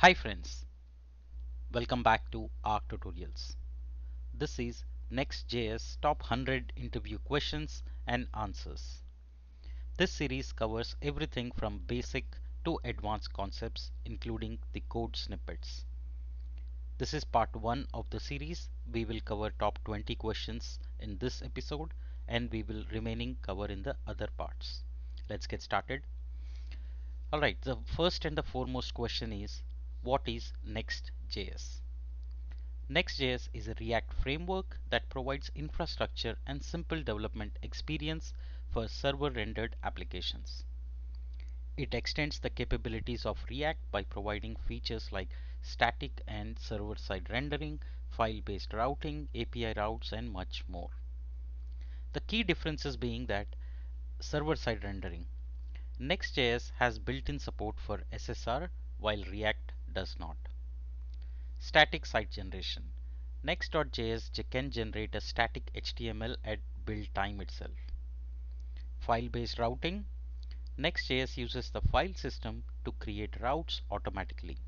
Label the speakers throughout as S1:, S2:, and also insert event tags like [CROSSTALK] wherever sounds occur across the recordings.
S1: Hi friends, welcome back to ARC Tutorials. This is Next.js Top 100 Interview Questions and Answers. This series covers everything from basic to advanced concepts including the code snippets. This is part 1 of the series. We will cover top 20 questions in this episode and we will remaining cover in the other parts. Let's get started. Alright, the first and the foremost question is what is Next.js? Next.js is a React framework that provides infrastructure and simple development experience for server rendered applications. It extends the capabilities of React by providing features like static and server side rendering, file based routing, API routes, and much more. The key differences being that server side rendering. Next.js has built in support for SSR while React does not. Static site generation. Next.js can generate a static HTML at build time itself. File-based routing. Next.js uses the file system to create routes automatically.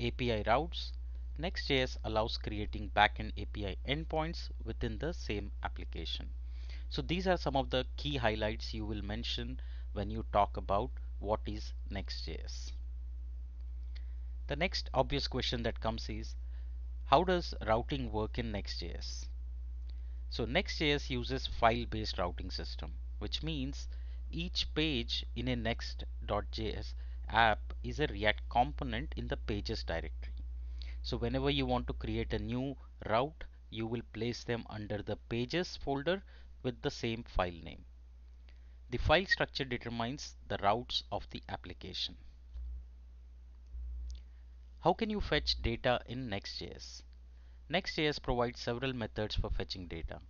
S1: API routes. Next.js allows creating backend API endpoints within the same application. So these are some of the key highlights you will mention when you talk about what is Next.js. The next obvious question that comes is how does routing work in Next.js? So Next.js uses file-based routing system, which means each page in a Next.js app is a React component in the pages directory. So whenever you want to create a new route, you will place them under the pages folder with the same file name. The file structure determines the routes of the application. How can you fetch data in Next.js? Next.js provides several methods for fetching data,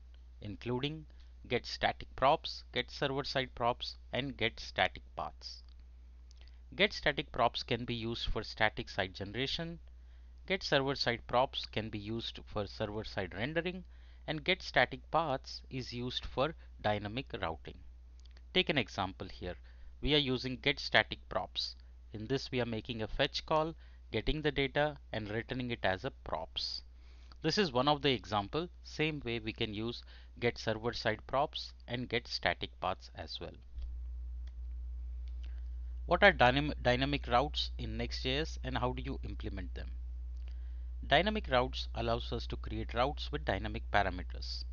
S1: including get static props, get server side props, and get static paths. Get static props can be used for static site generation. Get server side props can be used for server side rendering and get static paths is used for dynamic routing. Take an example here. We are using get static props. In this we are making a fetch call getting the data and returning it as a props. This is one of the example. Same way we can use get server side props and get static paths as well. What are dynamic, dynamic routes in Next.js and how do you implement them? Dynamic routes allows us to create routes with dynamic parameters.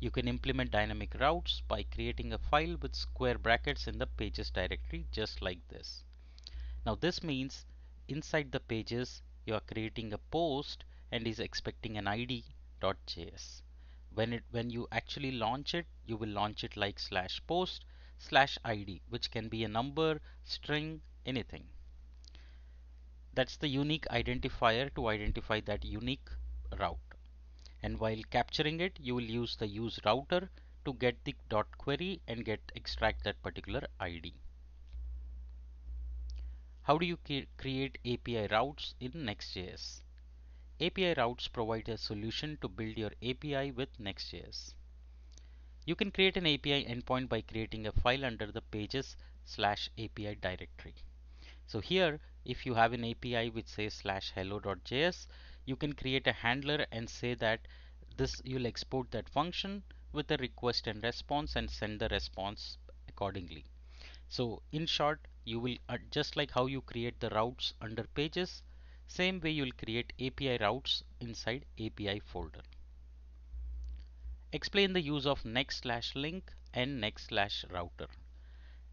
S1: You can implement dynamic routes by creating a file with square brackets in the pages directory just like this. Now this means inside the pages you are creating a post and is expecting an id.js. When it when you actually launch it, you will launch it like slash post slash id, which can be a number, string, anything. That's the unique identifier to identify that unique route. And while capturing it, you will use the use router to get the dot query and get extract that particular ID. How do you create API routes in Next.js? API routes provide a solution to build your API with Next.js. You can create an API endpoint by creating a file under the pages slash API directory. So here, if you have an API which says slash hello.js, you can create a handler and say that this you'll export that function with a request and response and send the response accordingly. So in short, you will uh, just like how you create the routes under pages, same way you'll create API routes inside API folder. Explain the use of next slash link and next slash router.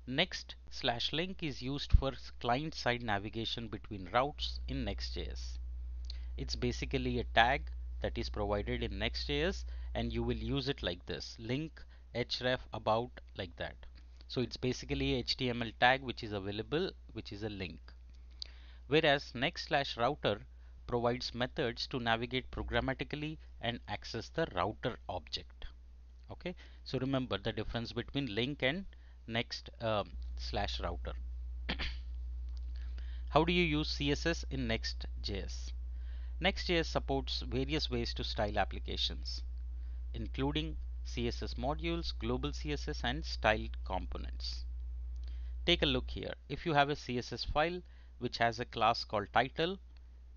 S1: Next slash link is used for client side navigation between routes in Next.js. It's basically a tag that is provided in Next.js and you will use it like this link href about like that. So it's basically HTML tag which is available which is a link. Whereas next slash router provides methods to navigate programmatically and access the router object. Okay, so remember the difference between link and next uh, slash router. [COUGHS] How do you use CSS in Next.js? Next.js supports various ways to style applications, including CSS modules, global CSS and styled components. Take a look here. If you have a CSS file which has a class called title.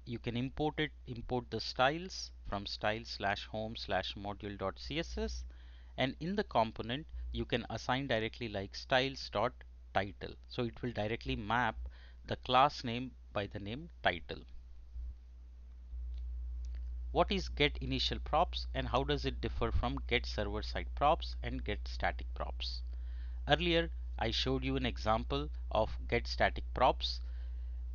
S1: You can import it, import the styles from style slash home slash module dot css and in the component you can assign directly like styles dot title. So it will directly map the class name by the name title. What is get initial props and how does it differ from get server side props and get static props? Earlier I showed you an example of get static props.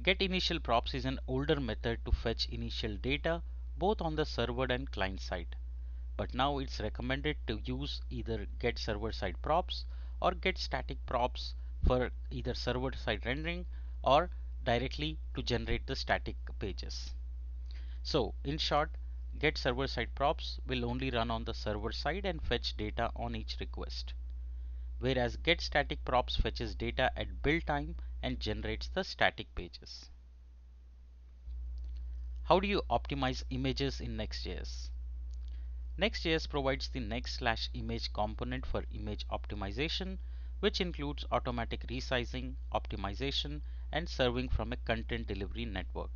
S1: Get initial props is an older method to fetch initial data both on the server and client side. But now it's recommended to use either get server side props or get static props for either server side rendering or directly to generate the static pages. So in short, get server side props will only run on the server side and fetch data on each request. Whereas get static props fetches data at build time and generates the static pages. How do you optimize images in Next.js? Next.js provides the next slash image component for image optimization, which includes automatic resizing, optimization, and serving from a content delivery network.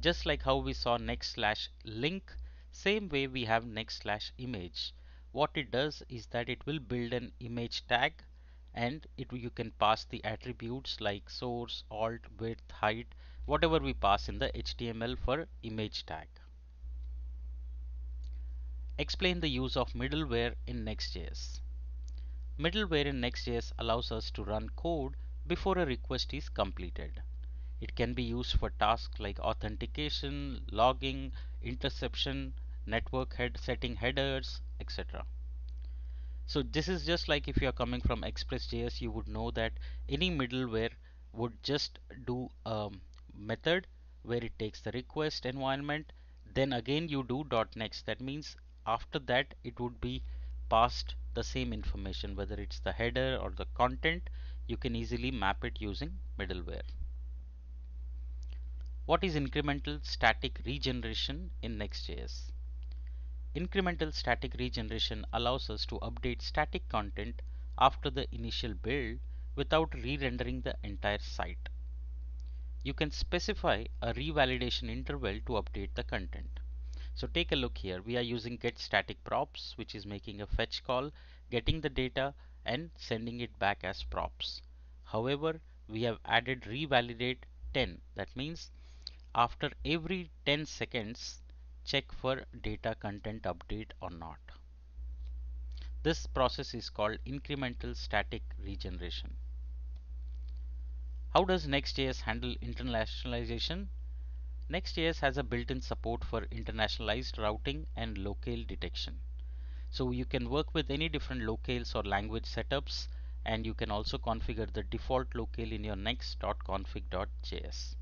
S1: Just like how we saw next slash link same way we have next slash image. What it does is that it will build an image tag and it you can pass the attributes like source, alt, width, height, whatever we pass in the HTML for image tag. Explain the use of middleware in Next.js. Middleware in Next.js allows us to run code before a request is completed. It can be used for tasks like authentication, logging, interception, network head setting headers, etc. So this is just like if you are coming from Express.js, you would know that any middleware would just do a method where it takes the request environment, then again you do dot next. That means after that it would be passed the same information, whether it's the header or the content, you can easily map it using middleware. What is incremental static regeneration in Next.js? Incremental static regeneration allows us to update static content after the initial build without re-rendering the entire site. You can specify a revalidation interval to update the content. So take a look here. We are using get static props, which is making a fetch call, getting the data and sending it back as props. However, we have added revalidate 10. That means after every 10 seconds check for data content update or not. This process is called incremental static regeneration. How does Next.js handle internationalization? Next.js has a built-in support for internationalized routing and locale detection. So you can work with any different locales or language setups and you can also configure the default locale in your next.config.js.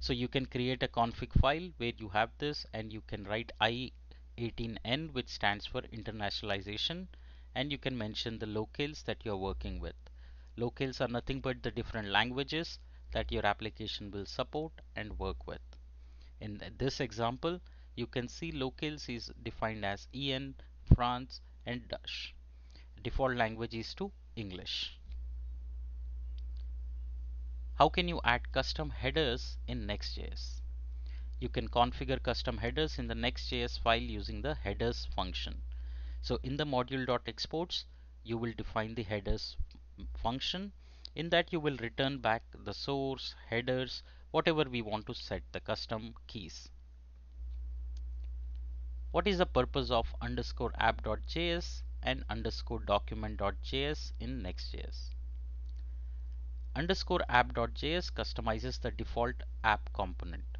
S1: So you can create a config file where you have this and you can write I18N which stands for internationalization and you can mention the locales that you're working with. Locales are nothing but the different languages that your application will support and work with. In this example, you can see locales is defined as EN, France and Dutch. Default language is to English. How can you add custom headers in Next.js? You can configure custom headers in the Next.js file using the headers function. So in the module.exports, you will define the headers function. In that you will return back the source, headers, whatever we want to set the custom keys. What is the purpose of underscore app.js and underscore document.js in Next.js? Underscore app.js customizes the default app component.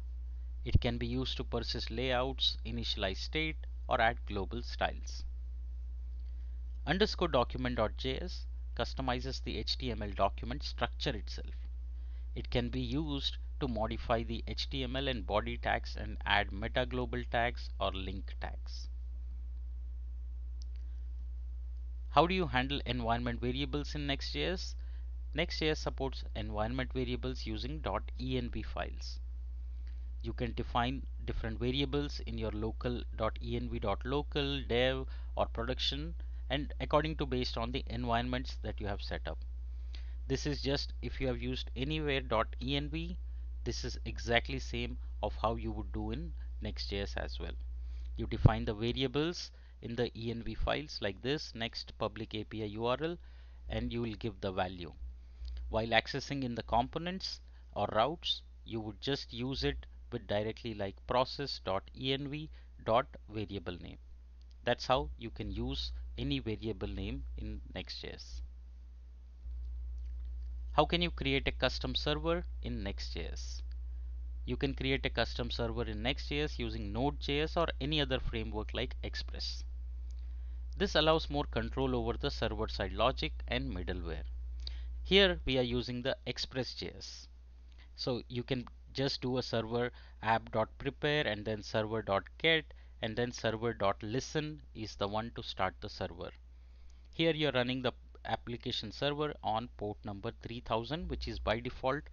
S1: It can be used to persist layouts, initialize state, or add global styles. Underscore document.js customizes the HTML document structure itself. It can be used to modify the HTML and body tags and add meta global tags or link tags. How do you handle environment variables in Next.js? Next.js supports environment variables using .env files. You can define different variables in your local .env.local, dev or production and according to based on the environments that you have set up. This is just if you have used anywhere.env this is exactly same of how you would do in Next.js as well. You define the variables in the env files like this next public API URL and you will give the value. While accessing in the components or routes you would just use it with directly like process.env dot variable name. That's how you can use any variable name in Next.js. How can you create a custom server in Next.js? You can create a custom server in Next.js using Node.js or any other framework like Express. This allows more control over the server-side logic and middleware. Here we are using the Express.js. So you can just do a server app.prepare and then server.get and then server.listen is the one to start the server. Here you're running the application server on port number 3000 which is by default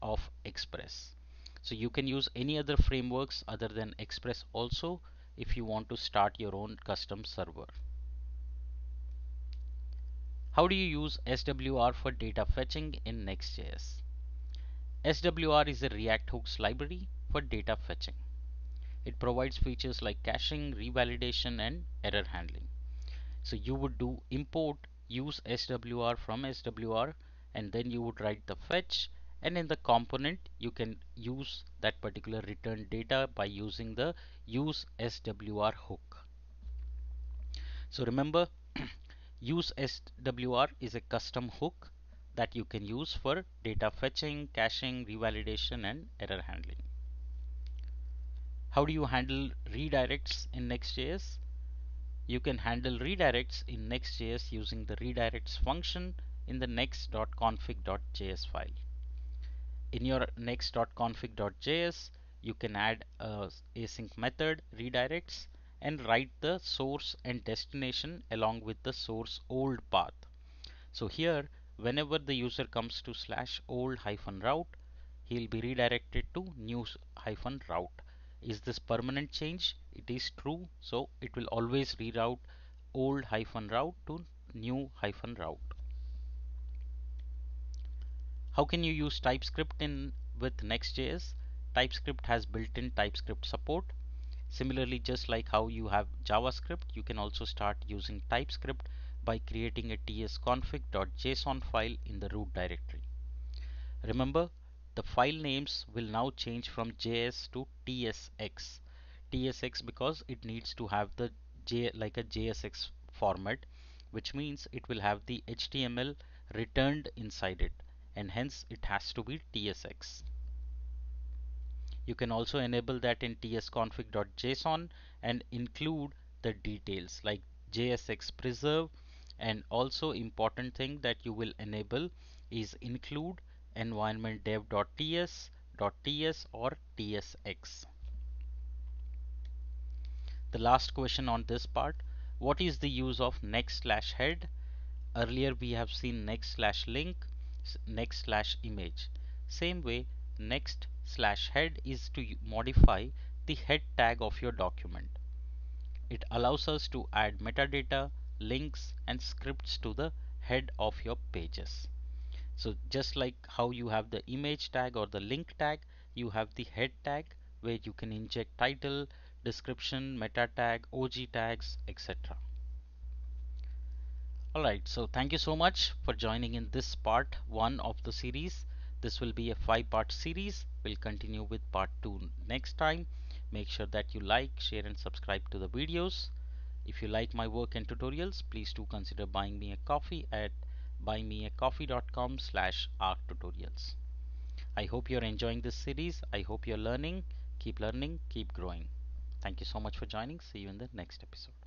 S1: of Express. So you can use any other frameworks other than Express also if you want to start your own custom server. How do you use SWR for data fetching in Next.js? SWR is a React hooks library for data fetching. It provides features like caching, revalidation and error handling. So you would do import use SWR from SWR and then you would write the fetch and in the component you can use that particular return data by using the use SWR hook. So remember [CLEARS THROAT] use SWR is a custom hook that you can use for data fetching, caching, revalidation and error handling. How do you handle redirects in Next.js? You can handle redirects in Next.js using the redirects function in the next.config.js file in your next.config.js you can add a async method redirects and write the source and destination along with the source old path. So here whenever the user comes to slash old hyphen route he'll be redirected to new hyphen route. Is this permanent change? It is true. So it will always reroute old hyphen route to new hyphen route. How can you use TypeScript in with Next.js? TypeScript has built-in TypeScript support. Similarly, just like how you have JavaScript, you can also start using TypeScript by creating a tsconfig.json file in the root directory. Remember, the file names will now change from JS to TSX. TSX because it needs to have the J like a JSX format, which means it will have the HTML returned inside it and hence it has to be tsx. You can also enable that in tsconfig.json and include the details like JSX preserve and also important thing that you will enable is include environment dev.ts .ts or tsx. The last question on this part what is the use of next slash head earlier we have seen next slash link next slash image. Same way next slash head is to modify the head tag of your document. It allows us to add metadata, links and scripts to the head of your pages. So just like how you have the image tag or the link tag, you have the head tag where you can inject title, description, meta tag, OG tags, etc. Alright, so thank you so much for joining in this part 1 of the series. This will be a 5 part series. We'll continue with part 2 next time. Make sure that you like, share and subscribe to the videos. If you like my work and tutorials, please do consider buying me a coffee at buymeacoffee.com slash arctutorials. I hope you're enjoying this series. I hope you're learning. Keep learning, keep growing. Thank you so much for joining. See you in the next episode.